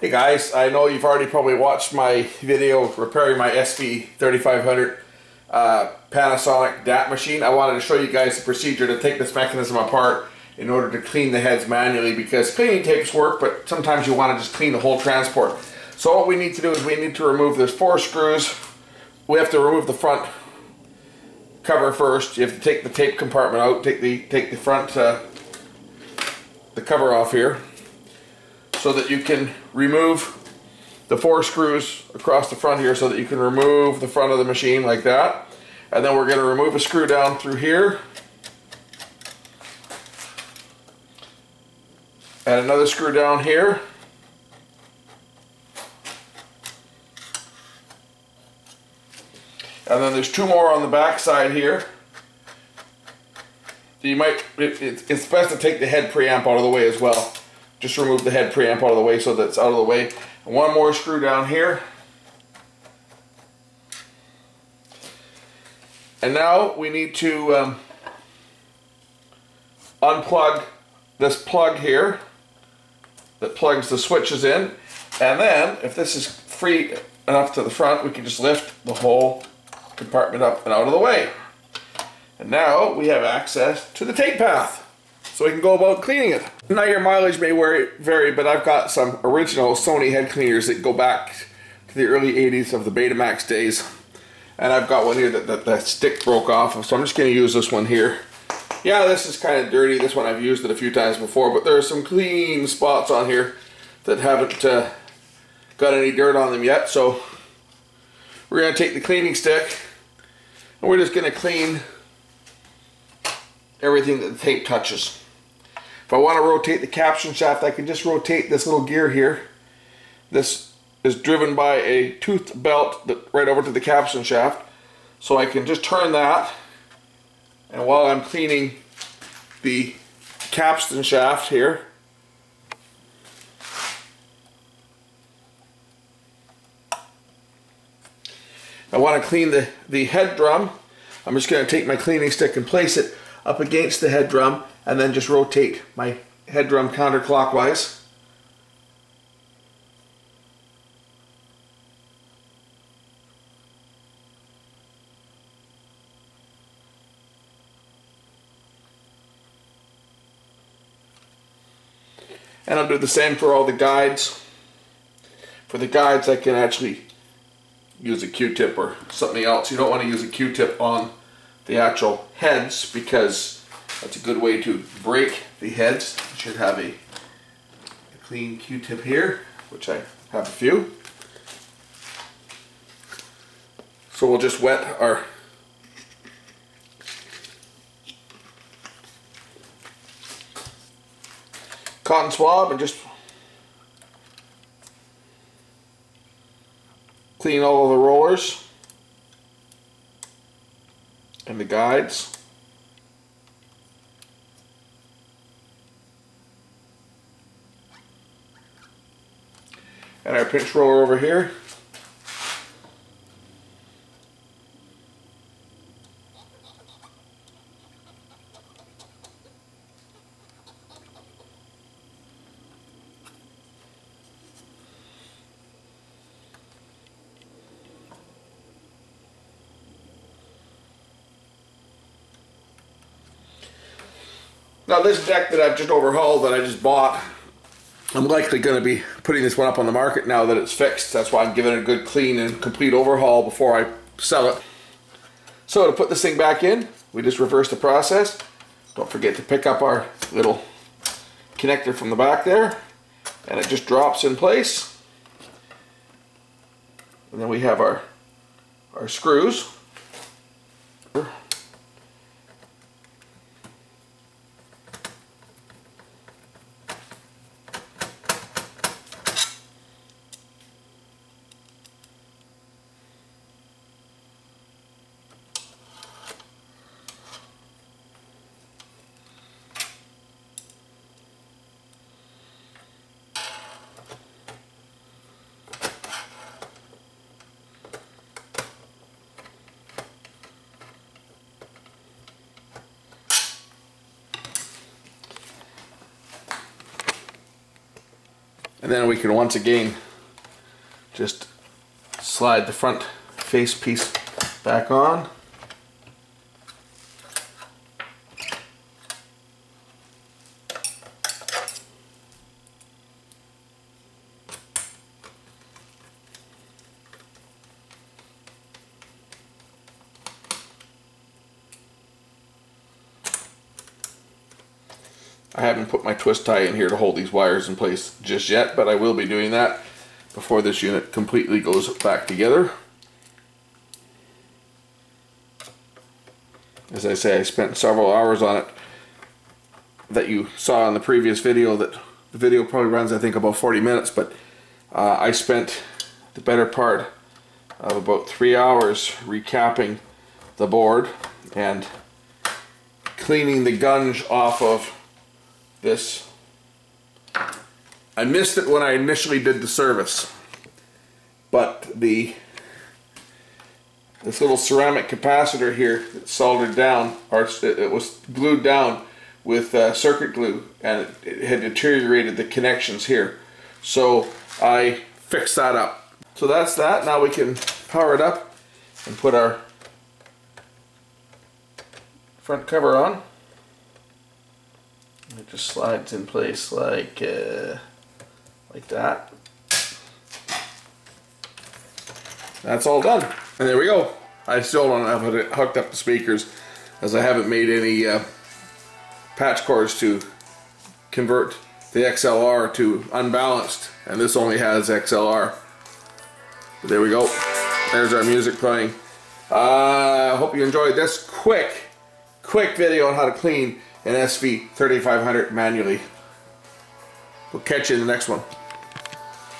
Hey guys, I know you've already probably watched my video repairing my SV3500 uh, Panasonic DAT machine. I wanted to show you guys the procedure to take this mechanism apart in order to clean the heads manually because cleaning tapes work, but sometimes you want to just clean the whole transport. So what we need to do is we need to remove, there's four screws. We have to remove the front cover first. You have to take the tape compartment out, take the, take the front, uh, the cover off here so that you can remove the four screws across the front here so that you can remove the front of the machine like that. And then we're going to remove a screw down through here. And another screw down here. And then there's two more on the back side here. So you might, it, it, it's best to take the head preamp out of the way as well just remove the head preamp out of the way so that's out of the way. One more screw down here. And now we need to um, unplug this plug here that plugs the switches in. And then, if this is free enough to the front, we can just lift the whole compartment up and out of the way. And now we have access to the tape path so we can go about cleaning it. Now your mileage may vary, but I've got some original Sony head cleaners that go back to the early 80s of the Betamax days. And I've got one here that, that the stick broke off of, so I'm just going to use this one here. Yeah, this is kind of dirty. This one I've used it a few times before, but there are some clean spots on here that haven't uh, got any dirt on them yet. So we're going to take the cleaning stick and we're just going to clean everything that the tape touches. If I want to rotate the capstan shaft, I can just rotate this little gear here. This is driven by a toothed belt that, right over to the capstan shaft. So I can just turn that, and while I'm cleaning the capstan shaft here, I want to clean the, the head drum. I'm just going to take my cleaning stick and place it up against the head drum and then just rotate my head drum counterclockwise. And I'll do the same for all the guides. For the guides I can actually use a q-tip or something else. You don't want to use a q-tip on the actual heads because that's a good way to break the heads. You should have a, a clean Q-tip here, which I have a few. So we'll just wet our cotton swab and just clean all of the rollers and the guides. And our pinch roller over here. Now this deck that I've just overhauled that I just bought I'm likely going to be putting this one up on the market now that it's fixed. That's why I'm giving it a good clean and complete overhaul before I sell it. So to put this thing back in, we just reverse the process. Don't forget to pick up our little connector from the back there and it just drops in place. And then we have our, our screws. And then we can once again just slide the front face piece back on. I haven't put my twist tie in here to hold these wires in place just yet, but I will be doing that before this unit completely goes back together. As I say, I spent several hours on it that you saw in the previous video that the video probably runs I think about 40 minutes, but uh, I spent the better part of about three hours recapping the board and cleaning the gunge off of this. I missed it when I initially did the service, but the this little ceramic capacitor here that's soldered down, or it was glued down with uh, circuit glue, and it, it had deteriorated the connections here. So I fixed that up. So that's that. Now we can power it up and put our front cover on. It just slides in place like uh, like that. That's all done. And there we go. I still don't have it hooked up the speakers as I haven't made any uh, patch cords to convert the XLR to unbalanced and this only has XLR. But there we go. There's our music playing. I uh, hope you enjoyed this quick, quick video on how to clean an SV3500 manually. We'll catch you in the next one.